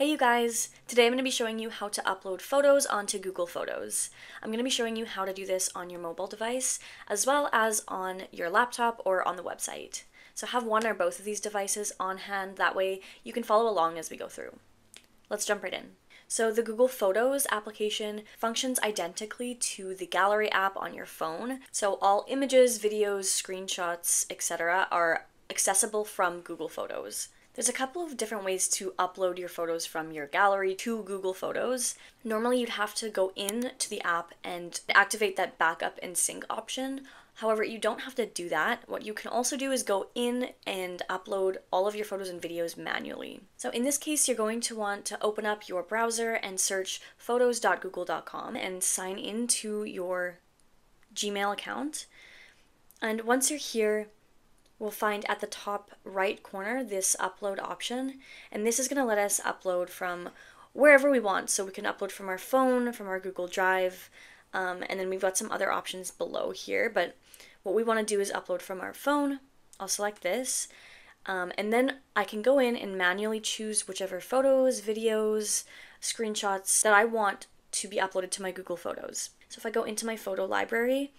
Hey you guys! Today I'm going to be showing you how to upload photos onto Google Photos. I'm going to be showing you how to do this on your mobile device as well as on your laptop or on the website. So have one or both of these devices on hand, that way you can follow along as we go through. Let's jump right in. So the Google Photos application functions identically to the Gallery app on your phone. So all images, videos, screenshots, etc. are accessible from Google Photos. There's a couple of different ways to upload your photos from your gallery to Google Photos. Normally, you'd have to go in to the app and activate that backup and sync option. However, you don't have to do that. What you can also do is go in and upload all of your photos and videos manually. So in this case, you're going to want to open up your browser and search photos.google.com and sign into your Gmail account. And once you're here, we'll find at the top right corner this upload option. And this is going to let us upload from wherever we want. So we can upload from our phone from our google drive um, and then we've got some other options below here. But what we want to do is upload from our phone i'll select this. Um, and then i can go in and manually choose whichever photos videos screenshots that i want to be uploaded to my google photos. So if i go into my photo library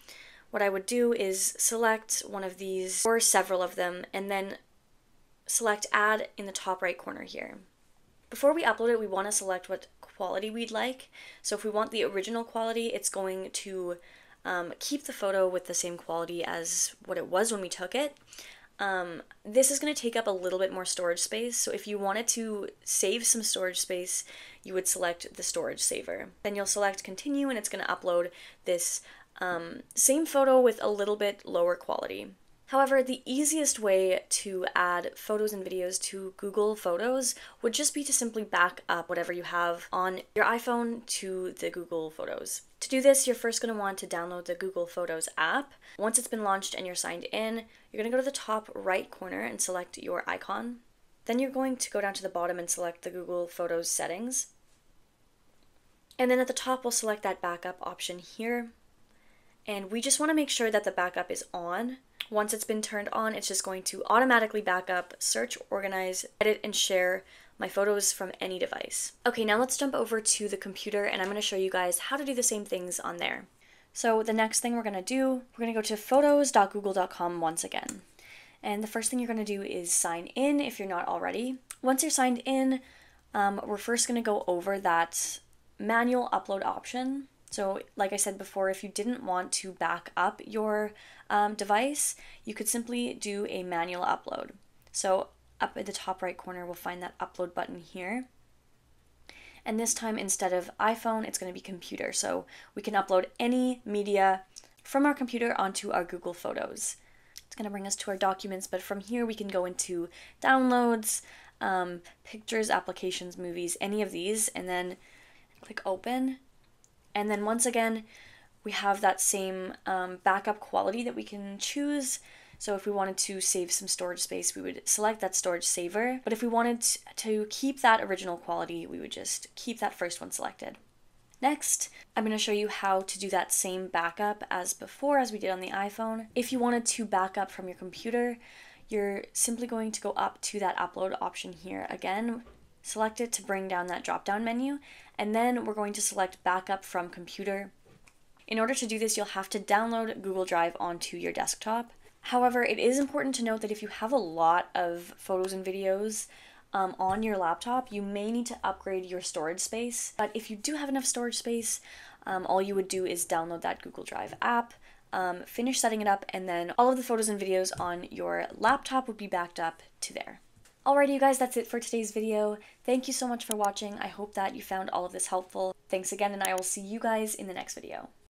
what I would do is select one of these or several of them and then select add in the top right corner here. Before we upload it, we want to select what quality we'd like. So if we want the original quality, it's going to um, keep the photo with the same quality as what it was when we took it. Um, this is going to take up a little bit more storage space, so if you wanted to save some storage space, you would select the storage saver. Then you'll select continue and it's going to upload this um, same photo with a little bit lower quality. However, the easiest way to add photos and videos to Google Photos would just be to simply back up whatever you have on your iPhone to the Google Photos. To do this, you're first going to want to download the Google Photos app. Once it's been launched and you're signed in, you're going to go to the top right corner and select your icon. Then you're going to go down to the bottom and select the Google Photos settings. And then at the top, we'll select that backup option here and we just want to make sure that the backup is on. Once it's been turned on, it's just going to automatically back up, search, organize, edit, and share my photos from any device. Okay, now let's jump over to the computer and I'm going to show you guys how to do the same things on there. So the next thing we're going to do, we're going to go to photos.google.com once again. And the first thing you're going to do is sign in if you're not already. Once you're signed in, um, we're first going to go over that manual upload option. So, like I said before, if you didn't want to back up your um, device, you could simply do a manual upload. So, up at the top right corner, we'll find that upload button here. And this time, instead of iPhone, it's going to be computer. So, we can upload any media from our computer onto our Google Photos. It's going to bring us to our documents, but from here, we can go into downloads, um, pictures, applications, movies, any of these, and then click open and then once again, we have that same um, backup quality that we can choose. So if we wanted to save some storage space, we would select that storage saver. But if we wanted to keep that original quality, we would just keep that first one selected. Next, I'm going to show you how to do that same backup as before as we did on the iPhone. If you wanted to back up from your computer, you're simply going to go up to that upload option here again, select it to bring down that drop down menu, and then we're going to select backup from computer. In order to do this, you'll have to download Google Drive onto your desktop. However, it is important to note that if you have a lot of photos and videos um, on your laptop, you may need to upgrade your storage space. But if you do have enough storage space, um, all you would do is download that Google Drive app, um, finish setting it up, and then all of the photos and videos on your laptop would be backed up to there. Alrighty, you guys, that's it for today's video. Thank you so much for watching. I hope that you found all of this helpful. Thanks again, and I will see you guys in the next video.